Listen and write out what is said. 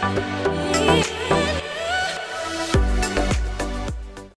Bye.